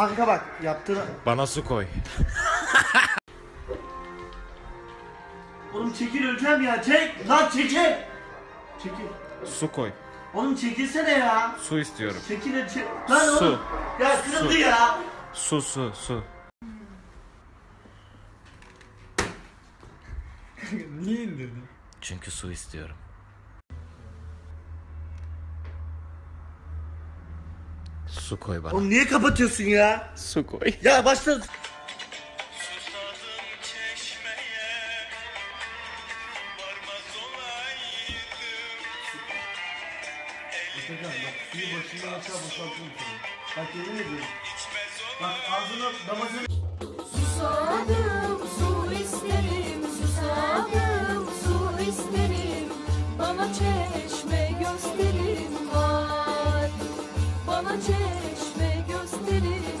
Kanka bak yaptığını... Bana su koy. Oğlum çekil öleceğim ya çek. Lan çekil. Çekil. Su koy. Oğlum çekilsene ya. Su istiyorum. Çekil çek. Lan Su. oğlum. Ya kırıldı Su. ya. Su su su. Niye indirdin? Çünkü su istiyorum. Su koy bana. Oğlum niye kapatıyorsun ya? Su koy. Ya başla. Atakan bak suyu başından aşağı boşaltın Bak yemin ediyorum. Bak ağzına damacana... Susadım su isterim susadım su isterim Bana çeşme gösterin deniz